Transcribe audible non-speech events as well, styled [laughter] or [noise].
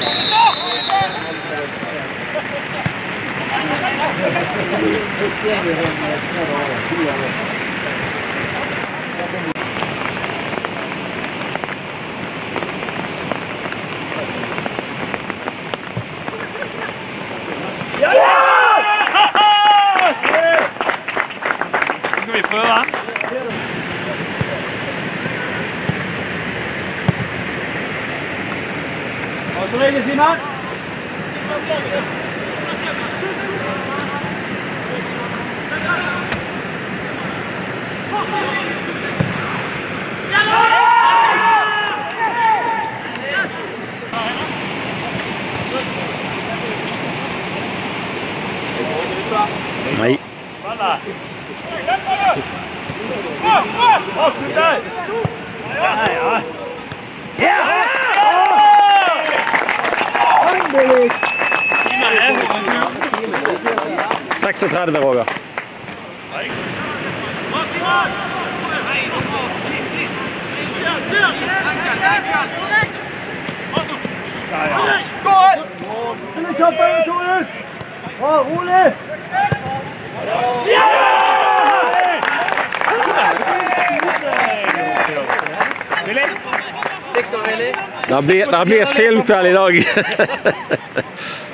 Nu kan vi prøve, hva'? I believe, is? Aí. Vai lá. Ó, cuidado! Ai, ai. 36 rokker. Finish up, Anatolis! Bra, Rune! Ja! Belæg! Det blir, det blir spillkveld i dag. [laughs] [laughs]